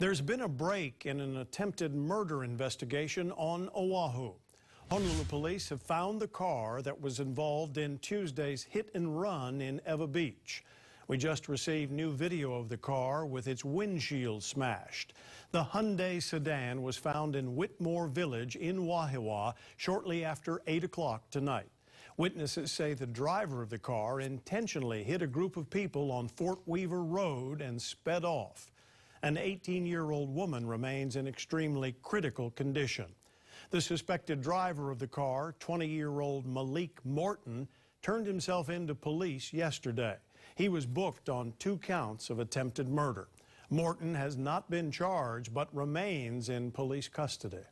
There's been a break in an attempted murder investigation on Oahu. Honolulu police have found the car that was involved in Tuesday's hit and run in Ewa Beach. We just received new video of the car with its windshield smashed. The Hyundai sedan was found in Whitmore Village in Wahiawa shortly after 8 o'clock tonight. Witnesses say the driver of the car intentionally hit a group of people on Fort Weaver Road and sped off. An 18-year-old woman remains in extremely critical condition. The suspected driver of the car, 20-year-old Malik Morton, turned himself into police yesterday. He was booked on two counts of attempted murder. Morton has not been charged but remains in police custody.